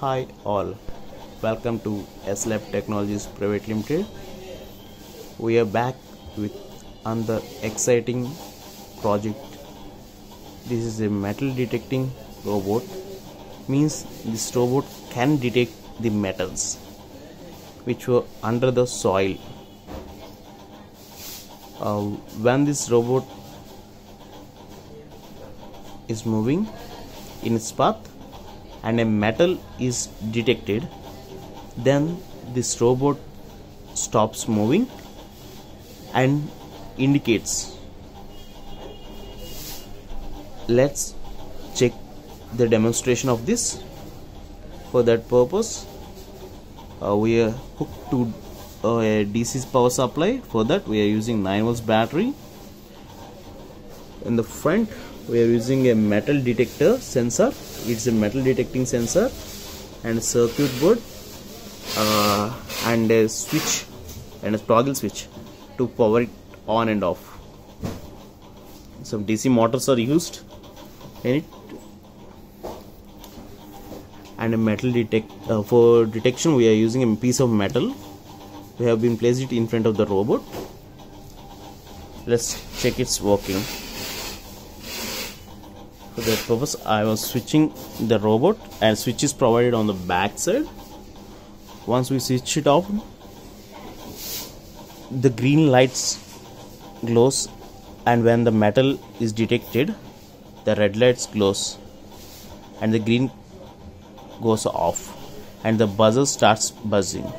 Hi all, welcome to Yes Lab Technologies Private Limited. We are back with another exciting project. This is a metal detecting robot. Means this robot can detect the metals which were under the soil. Uh, when this robot is moving in its path and a metal is detected then this robot stops moving and indicates. Let's check the demonstration of this. For that purpose uh, we are hooked to uh, a DC power supply. For that we are using 9 volts battery. In the front we are using a metal detector sensor it's a metal detecting sensor and a circuit board uh, and a switch and a toggle switch to power it on and off. Some DC motors are used in it. And a metal detect uh, for detection we are using a piece of metal. We have been placed it in front of the robot. Let's check its working for that purpose I was switching the robot and switch is provided on the back side. Once we switch it off the green lights glows and when the metal is detected the red lights glows and the green goes off and the buzzer starts buzzing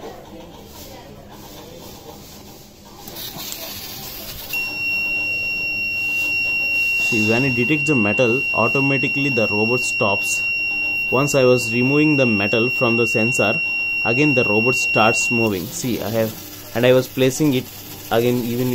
see when it detects the metal automatically the robot stops. Once i was removing the metal from the sensor again the robot starts moving. See i have and i was placing it again even